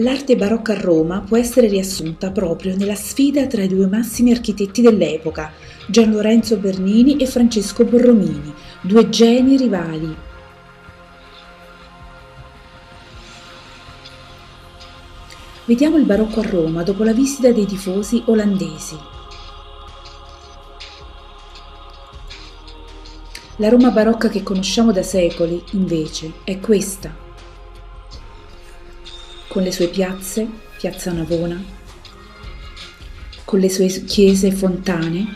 L'arte barocca a Roma può essere riassunta proprio nella sfida tra i due massimi architetti dell'epoca, Gian Lorenzo Bernini e Francesco Borromini, due geni rivali. Vediamo il barocco a Roma dopo la visita dei tifosi olandesi. La Roma barocca che conosciamo da secoli, invece, è questa con le sue piazze, piazza Navona, con le sue chiese e fontane,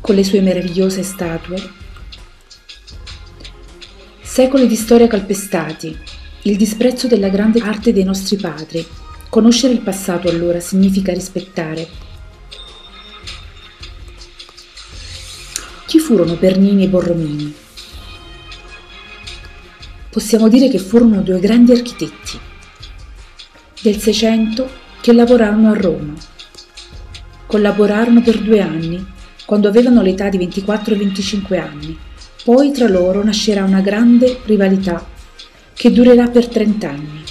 con le sue meravigliose statue. Secoli di storia calpestati, il disprezzo della grande arte dei nostri padri. Conoscere il passato allora significa rispettare. Chi furono Bernini e Borromini? Possiamo dire che furono due grandi architetti del Seicento che lavorarono a Roma. Collaborarono per due anni, quando avevano l'età di 24 e 25 anni. Poi tra loro nascerà una grande rivalità che durerà per 30 anni.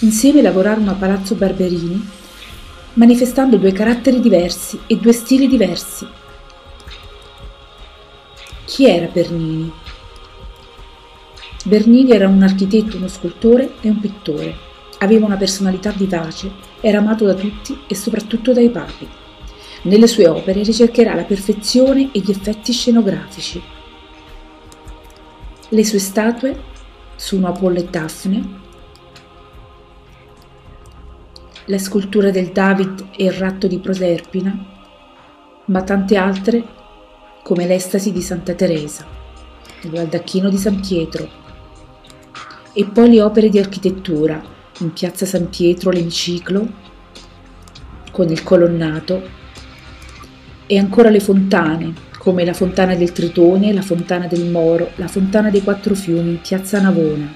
Insieme lavorarono a Palazzo Barberini, manifestando due caratteri diversi e due stili diversi. Chi era Bernini? Bernini era un architetto, uno scultore e un pittore. Aveva una personalità vivace, era amato da tutti e soprattutto dai papi. Nelle sue opere ricercherà la perfezione e gli effetti scenografici. Le sue statue sono Apollo e Daphne, la scultura del David e il ratto di Proserpina, ma tante altre come l'estasi di Santa Teresa, il baldacchino di San Pietro, e poi le opere di architettura, in piazza San Pietro l'emiciclo, con il colonnato, e ancora le fontane, come la fontana del Tritone, la fontana del Moro, la fontana dei Quattro Fiumi in piazza Navona.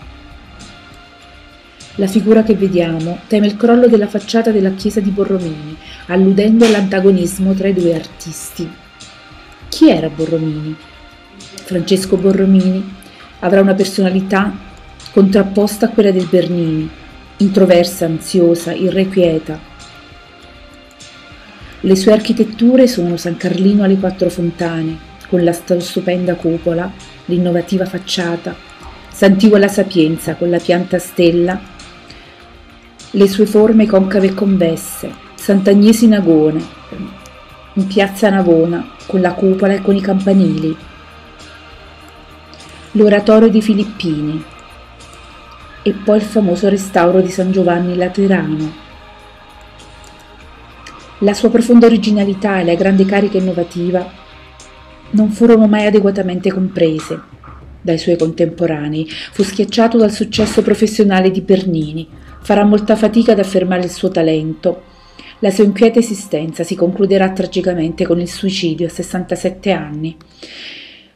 La figura che vediamo teme il crollo della facciata della chiesa di Borromini, alludendo all'antagonismo tra i due artisti. Chi era Borromini? Francesco Borromini avrà una personalità contrapposta a quella del Bernini, introversa, ansiosa, irrequieta. Le sue architetture sono San Carlino alle quattro fontane, con la stupenda cupola, l'innovativa facciata, Sant'Ivo alla Sapienza con la pianta stella, le sue forme concave e convesse, Sant'Agnesi Nagone, in piazza Navona, con la cupola e con i campanili, l'oratorio di Filippini, e poi il famoso restauro di San Giovanni Laterano. La sua profonda originalità e la grande carica innovativa non furono mai adeguatamente comprese dai suoi contemporanei. Fu schiacciato dal successo professionale di Bernini, farà molta fatica ad affermare il suo talento. La sua inquieta esistenza si concluderà tragicamente con il suicidio a 67 anni.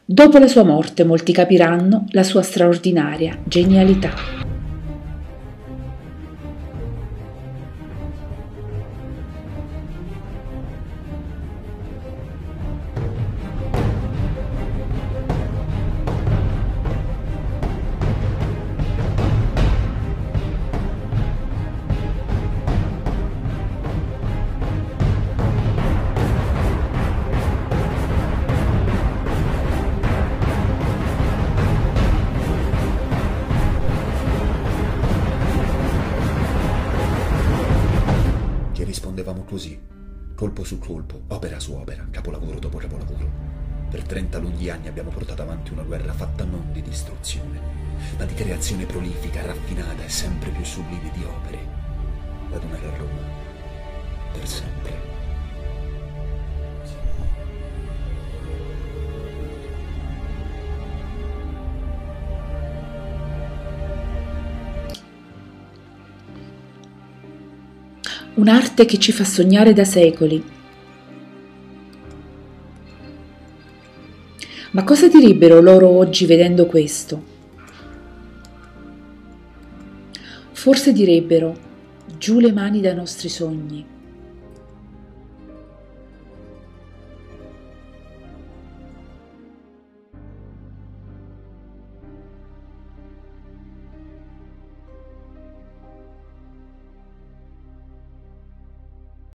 Dopo la sua morte molti capiranno la sua straordinaria genialità. Così, colpo su colpo, opera su opera, capolavoro dopo capolavoro. Per 30 lunghi anni abbiamo portato avanti una guerra fatta non di distruzione, ma di creazione prolifica, raffinata e sempre più sublime di opere. Vado a Roma, per sempre. Un'arte che ci fa sognare da secoli. Ma cosa direbbero loro oggi vedendo questo? Forse direbbero giù le mani dai nostri sogni.